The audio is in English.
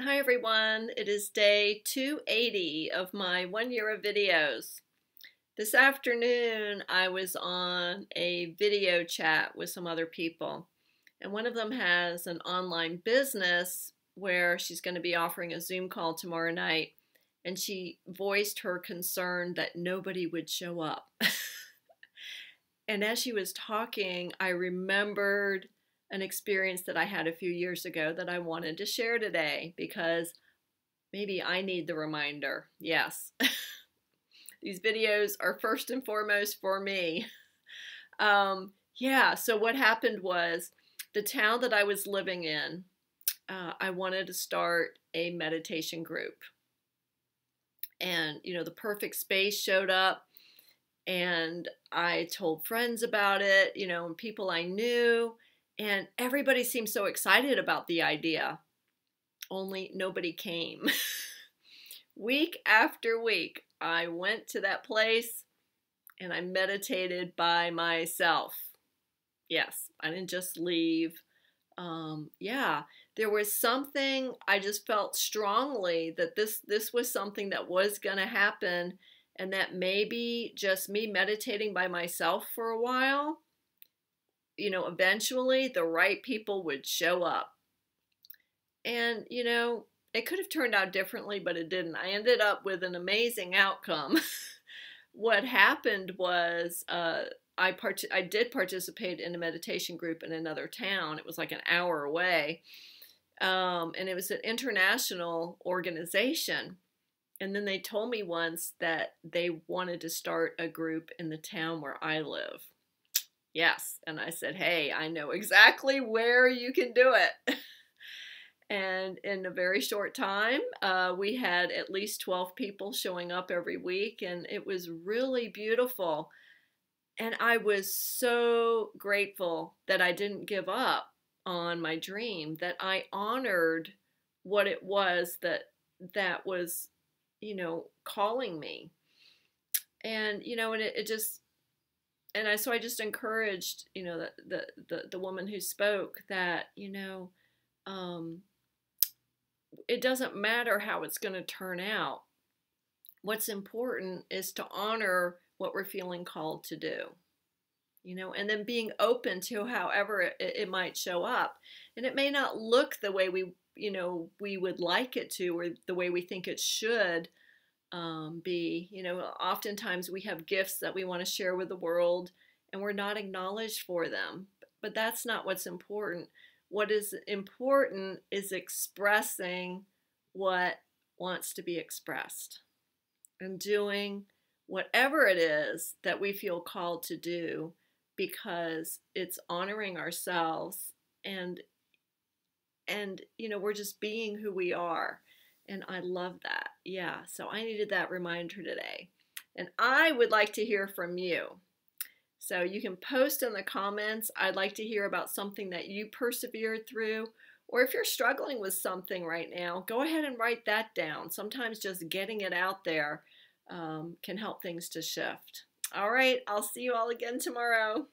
Hi everyone, it is day 280 of my one year of videos. This afternoon I was on a video chat with some other people and one of them has an online business where she's going to be offering a Zoom call tomorrow night and she voiced her concern that nobody would show up. and as she was talking, I remembered an experience that I had a few years ago that I wanted to share today because maybe I need the reminder. Yes, these videos are first and foremost for me. Um, yeah, so what happened was the town that I was living in, uh, I wanted to start a meditation group. And, you know, the perfect space showed up and I told friends about it, you know, and people I knew and everybody seemed so excited about the idea, only nobody came. week after week, I went to that place and I meditated by myself. Yes, I didn't just leave. Um, yeah, there was something I just felt strongly that this this was something that was going to happen and that maybe just me meditating by myself for a while you know, eventually the right people would show up. And, you know, it could have turned out differently, but it didn't. I ended up with an amazing outcome. what happened was uh, I part- I did participate in a meditation group in another town. It was like an hour away. Um, and it was an international organization. And then they told me once that they wanted to start a group in the town where I live. Yes. And I said, Hey, I know exactly where you can do it. and in a very short time, uh, we had at least 12 people showing up every week, and it was really beautiful. And I was so grateful that I didn't give up on my dream, that I honored what it was that that was, you know, calling me. And, you know, and it, it just and I so I just encouraged you know the the the, the woman who spoke that you know um, it doesn't matter how it's going to turn out. What's important is to honor what we're feeling called to do, you know, and then being open to however it, it might show up. And it may not look the way we, you know, we would like it to or the way we think it should, um, be. You know, oftentimes we have gifts that we want to share with the world and we're not acknowledged for them. But that's not what's important. What is important is expressing what wants to be expressed and doing whatever it is that we feel called to do because it's honoring ourselves and and you know we're just being who we are and I love that. Yeah, so I needed that reminder today. And I would like to hear from you. So you can post in the comments. I'd like to hear about something that you persevered through. Or if you're struggling with something right now, go ahead and write that down. Sometimes just getting it out there um, can help things to shift. All right, I'll see you all again tomorrow.